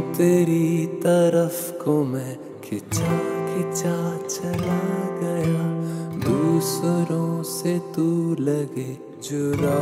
तेरी तरफ़ को मैं खिंचा खिंचा चला गया। दूसरों से तू लगे जुरा